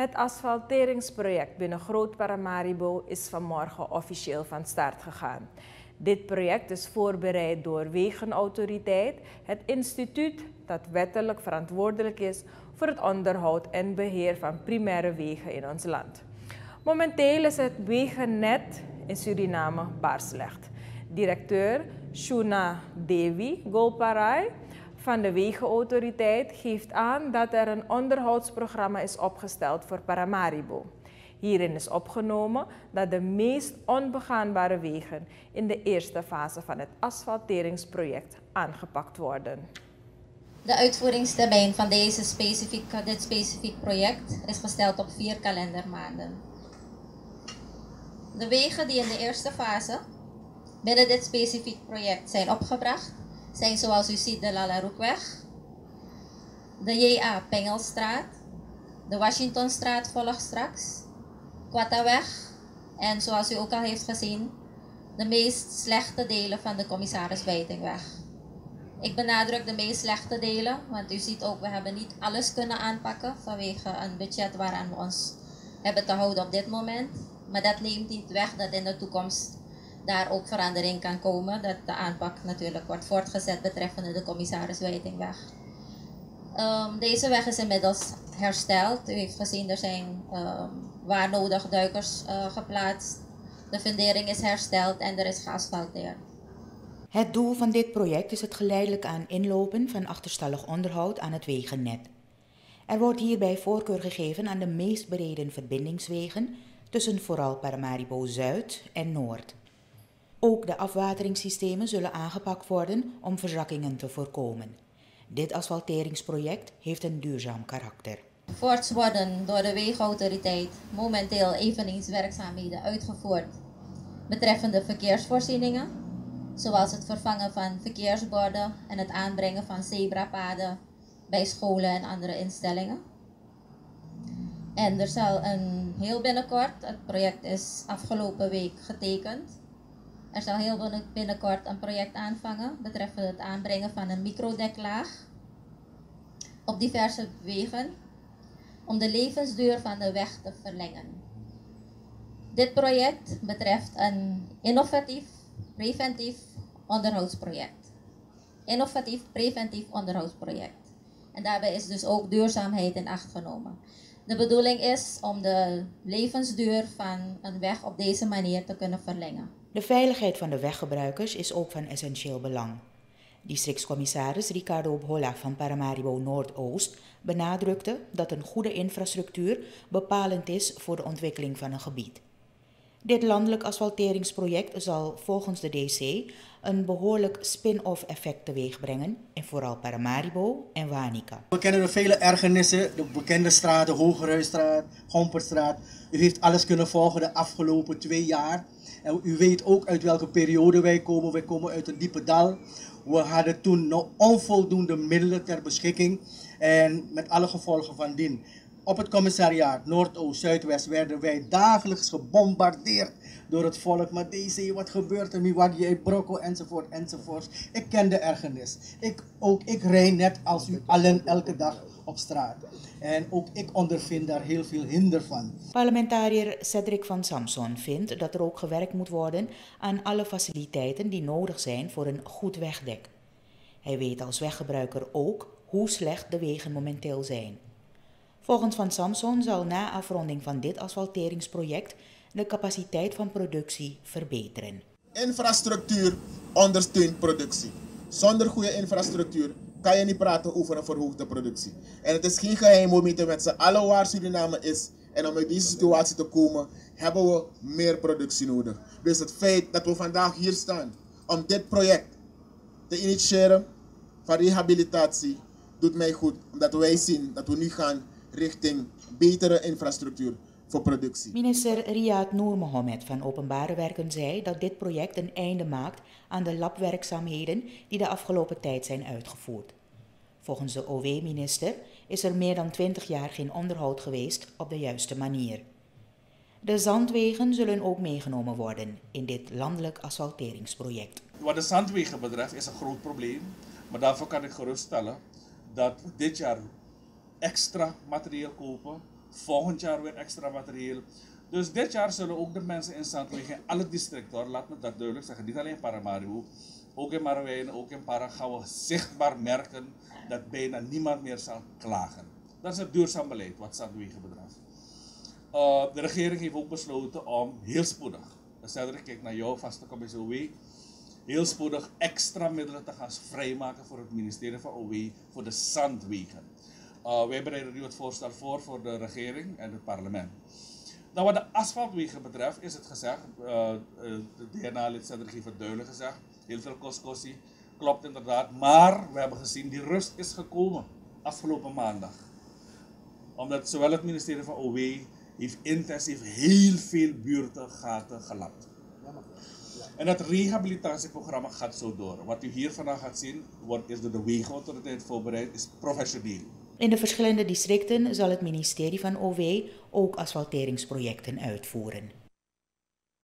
Het asfalteringsproject binnen Groot Paramaribo is vanmorgen officieel van start gegaan. Dit project is voorbereid door Wegenautoriteit, het instituut dat wettelijk verantwoordelijk is voor het onderhoud en beheer van primaire wegen in ons land. Momenteel is het wegennet in Suriname baar slecht. Directeur Shuna Devi Golparai van de Wegenautoriteit geeft aan dat er een onderhoudsprogramma is opgesteld voor Paramaribo. Hierin is opgenomen dat de meest onbegaanbare wegen in de eerste fase van het asfalteringsproject aangepakt worden. De uitvoeringstermijn van deze specifiek, dit specifiek project is gesteld op vier kalendermaanden. De wegen die in de eerste fase binnen dit specifiek project zijn opgebracht zijn zoals u ziet de Lalaroekweg, de J.A. Pengelstraat, de Washingtonstraat volgt straks, Quattaweg en zoals u ook al heeft gezien, de meest slechte delen van de commissaris Wijtingweg. Ik benadruk de meest slechte delen, want u ziet ook, we hebben niet alles kunnen aanpakken vanwege een budget waaraan we ons hebben te houden op dit moment. Maar dat neemt niet weg dat in de toekomst daar ook verandering kan komen. Dat de aanpak natuurlijk wordt voortgezet betreffende de commissaris Wijtingweg. Um, deze weg is inmiddels hersteld. U heeft gezien, er zijn um, waar nodig duikers uh, geplaatst. De fundering is hersteld en er is geasfalteerd. Het doel van dit project is het geleidelijk aan inlopen van achterstallig onderhoud aan het wegennet. Er wordt hierbij voorkeur gegeven aan de meest bereden verbindingswegen tussen vooral Paramaribo Zuid en Noord. Ook de afwateringssystemen zullen aangepakt worden om verzakkingen te voorkomen. Dit asfalteringsproject heeft een duurzaam karakter. Voorts worden door de Wegenautoriteit momenteel eveneens werkzaamheden uitgevoerd betreffende verkeersvoorzieningen, zoals het vervangen van verkeersborden en het aanbrengen van zebrapaden bij scholen en andere instellingen. En er zal een heel binnenkort, het project is afgelopen week getekend, er zal heel binnenkort een project aanvangen betreffende het aanbrengen van een microdeklaag op diverse wegen om de levensduur van de weg te verlengen. Dit project betreft een innovatief preventief onderhoudsproject. Innovatief preventief onderhoudsproject. En daarbij is dus ook duurzaamheid in acht genomen. De bedoeling is om de levensduur van een weg op deze manier te kunnen verlengen. De veiligheid van de weggebruikers is ook van essentieel belang. Districtscommissaris Ricardo Bhola van Paramaribo Noordoost benadrukte dat een goede infrastructuur bepalend is voor de ontwikkeling van een gebied. Dit landelijk asfalteringsproject zal volgens de DC een behoorlijk spin-off effect teweegbrengen in vooral Paramaribo en Wanica. We kennen vele ergernissen, de bekende straten, Hogeruisstraat, Gomperstraat. U heeft alles kunnen volgen de afgelopen twee jaar. En u weet ook uit welke periode wij komen. Wij komen uit een diepe dal. We hadden toen nog onvoldoende middelen ter beschikking. En met alle gevolgen van dien. Op het commissariaat Noordoost, Zuidwest werden wij dagelijks gebombardeerd door het volk. Maar deze, wat gebeurt er? Wat je brokko enzovoort enzovoort. Ik ken de ergernis. Ik, ook ik rij net als u allen elke dag op straat. En ook ik ondervind daar heel veel hinder van. Parlementariër Cedric van Samson vindt dat er ook gewerkt moet worden aan alle faciliteiten die nodig zijn voor een goed wegdek. Hij weet als weggebruiker ook hoe slecht de wegen momenteel zijn. Volgens Van Samson zal na afronding van dit asfalteringsproject de capaciteit van productie verbeteren. Infrastructuur ondersteunt productie. Zonder goede infrastructuur kan je niet praten over een verhoogde productie. En het is geen geheim, we weten met z'n allen waar Suriname is. En om uit deze situatie te komen, hebben we meer productie nodig. Dus het feit dat we vandaag hier staan om dit project te initiëren van rehabilitatie, doet mij goed. Omdat wij zien dat we nu gaan richting betere infrastructuur voor productie. Minister Riyad Noor Mohammed van Openbare Werken zei dat dit project een einde maakt aan de labwerkzaamheden die de afgelopen tijd zijn uitgevoerd. Volgens de OW-minister is er meer dan 20 jaar geen onderhoud geweest op de juiste manier. De zandwegen zullen ook meegenomen worden in dit landelijk asfalteringsproject. Wat de zandwegen betreft is een groot probleem, maar daarvoor kan ik geruststellen dat dit jaar extra materieel kopen Volgend jaar weer extra materieel. Dus dit jaar zullen ook de mensen in Zandwegen, in alle districten hoor, laat me dat duidelijk zeggen, niet alleen Paramaribo, ook in Marwijnen, ook in Para gaan we zichtbaar merken dat bijna niemand meer zal klagen. Dat is het duurzaam beleid wat Zandwegen betreft. Uh, de regering heeft ook besloten om heel spoedig, dus ik kijk naar jou, vaste commissie OW, heel spoedig extra middelen te gaan vrijmaken voor het ministerie van OW voor de zandwegen. Uh, wij bereiden nu het voorstel voor voor de regering en het parlement. Nou, wat de asfaltwegen betreft is het gezegd, uh, de DNA-lid heeft het duidelijk gezegd, heel veel kostkostie, klopt inderdaad, maar we hebben gezien die rust is gekomen afgelopen maandag. Omdat zowel het ministerie van OW heeft intensief heel veel buurten gaten gelapt. En dat rehabilitatieprogramma gaat zo door. Wat u hier vandaag gaat zien, wordt, is door de wegenautoriteit voorbereid, is professioneel. In de verschillende districten zal het ministerie van OW ook asfalteringsprojecten uitvoeren.